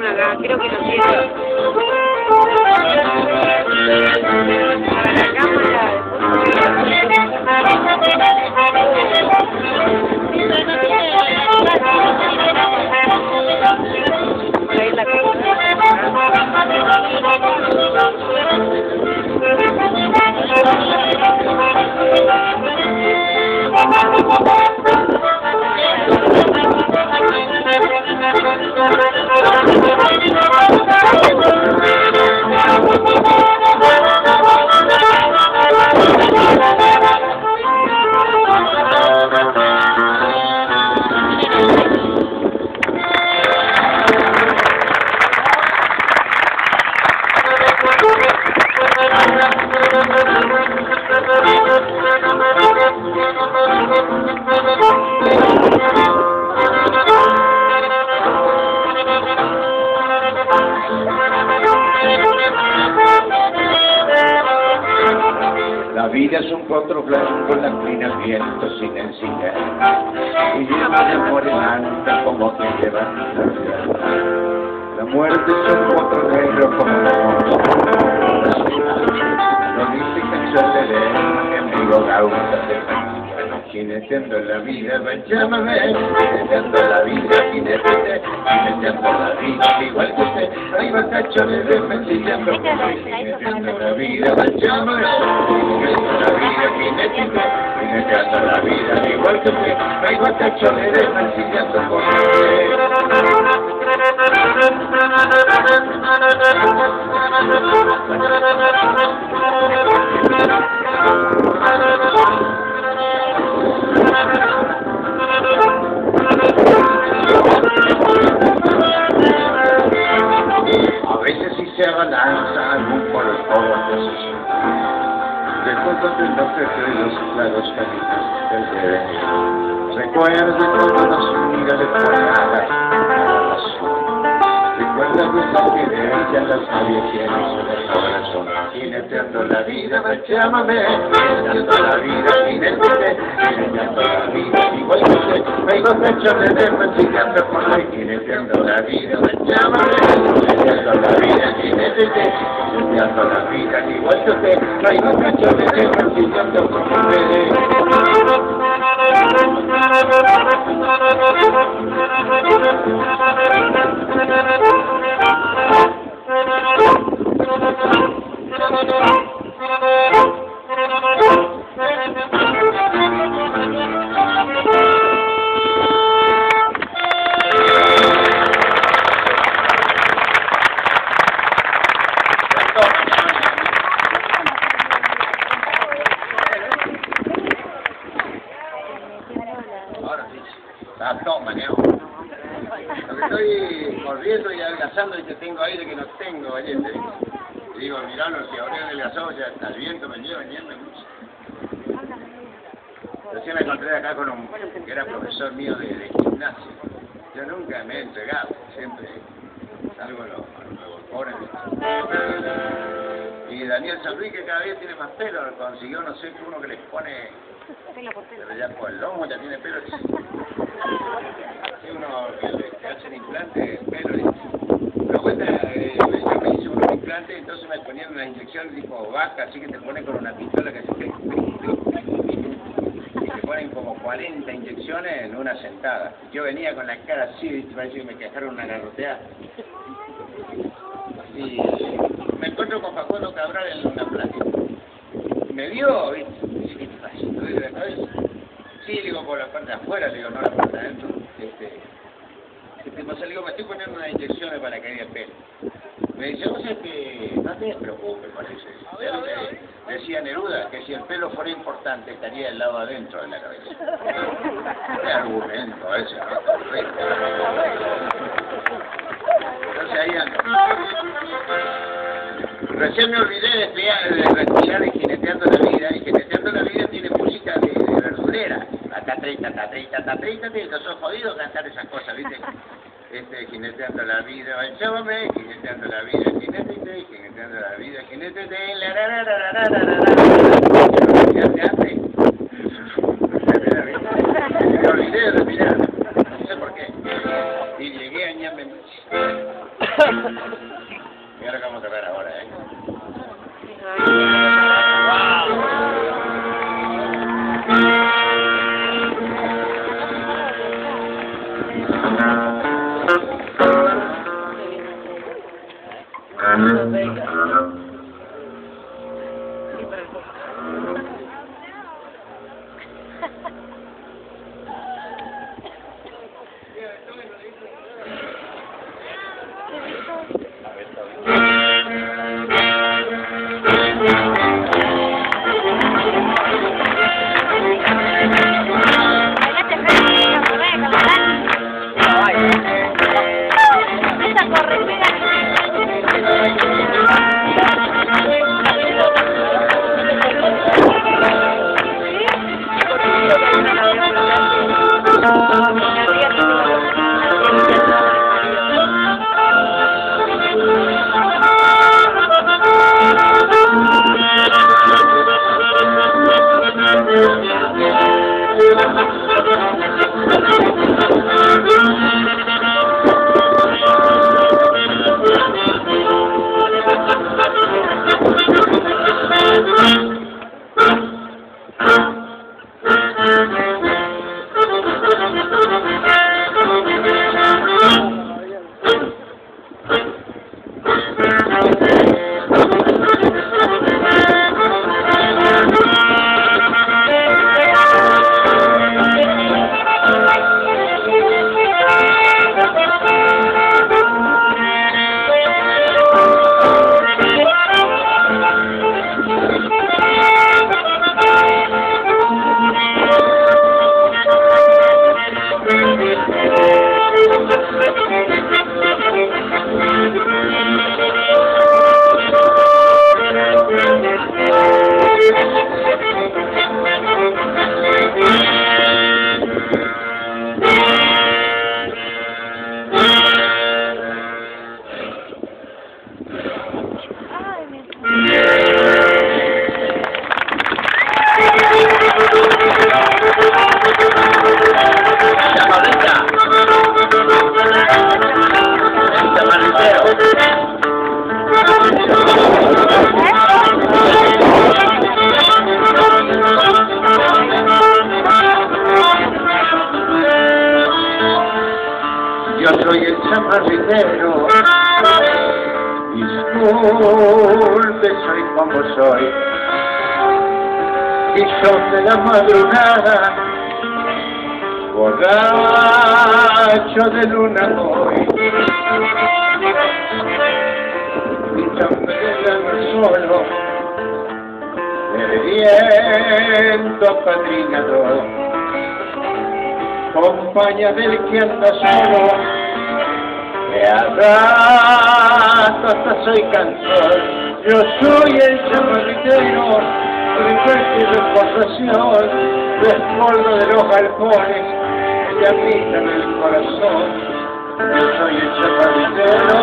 creo que no tiene. La vida es un potro blanco, la clina el viento sin encender. Y lleva de amor el alma como que lleva la. La muerte es un potro negro como un monstruo. No dice canción de mi amigo Gauta de. Jineteando la vida, llámame, jineteando la vida, jinete, jineteando la vida, igual que usted, ahí va cacho de defensillando, jineteando la vida, llámame, jineteando la vida, jinete, jineteando la vida, igual que usted, ahí va cacho de por A que abalanza algún corazón hacia sus Recuérdate los claros caminos del derecho. Recuerda cuando nos mira de puñadas a la razón. Recuerda nuestra querencia, las aviaciones del corazón. Jineteando la vida, pues rechámame. Jineteando la vida, jinete. Jineteando la vida, igual que sé. Vengo hecho de dejo, por ahí. Jineteando la vida, pues rechámame cambiando la vida, que cambiando la vida, igual yo te traigo canciones que van siguiendo con ustedes. Thank you. Que era profesor mío de, de gimnasio. Yo nunca me he entregado, siempre salgo a los, a los. Y Daniel San Luis, que cada vez tiene más pelo, consiguió, no sé, uno que les pone pero ya por el lomo ya tiene pelo. Sí, uno que, le- que hacen implante de pelo. y- Pero cuenta, eh, yo me hice un implante, entonces me ponían una inyección tipo vaca, así que te ponen con una pistola que se y te 40 inyecciones en una sentada. Yo venía con la cara así, parece que me quejaron una garroteada. Y me encuentro con Facundo Cabral en una. Y me vio, ¿viste? Dice, ¿qué. Sí, le digo, por la parte de afuera, le digo, no la parte de adentro. Este, ¿Qué te pasa? Le digo, me estoy poniendo unas inyecciones para caer el pelo. Me, yo sé que no te preocupes por Decía Neruda que si el pelo fuera importante estaría el lado adentro de la cabeza. Qué argumento ese, Entonces ahí ando. Recién me olvidé de, de, de retirar el Jineteando la Vida. Y Jineteando la Vida tiene música de, de verdurera. Hasta 30, hasta 30, hasta 30, 30, 30, 30, 30, 30, 30, 30, este, jineteando la vida, llámame, jineteando la vida, jinete, jineteando la vida, jinete, la la la la la la la Me olvidé de mirar, no sé por qué. Y llegué a ñame. Soy como soy. Y son de la madrugada, borracho de luna hoy. Y también solo, bebiendo padrinador compañía del que anda solo, que a rato hasta soy cantor. Yo soy el chamarritero, recuerdo y recordación, desbordo de los galpones que habitan el corazón. Yo soy el chamarritero,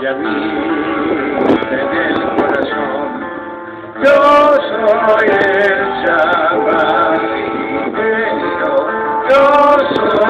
que habita en el corazón. Yo soy el chamarritero, yo soy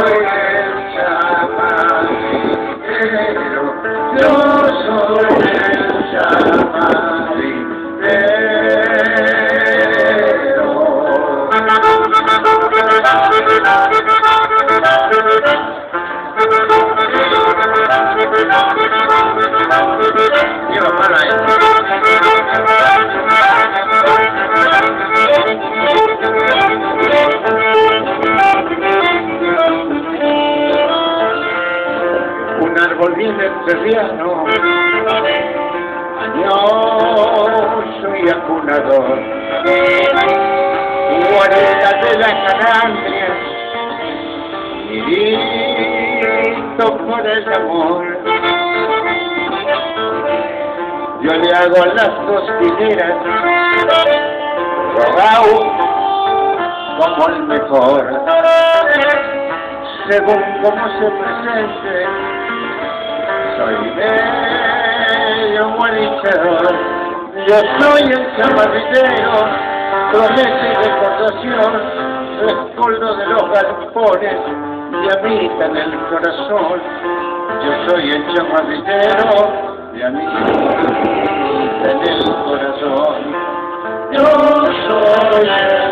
árbol bien entrerriano, añoso y acunador, guarida de las calandrias, grito por el amor. Yo le hago las costineras, rogao como el mejor, según como se presente soy medio guarichador, yo soy el chamarritero, promesa y recordación, rescoldo de los galpones y habita en el corazón, Yo soy el chamarritero de amigos en el corazón. Yo soy el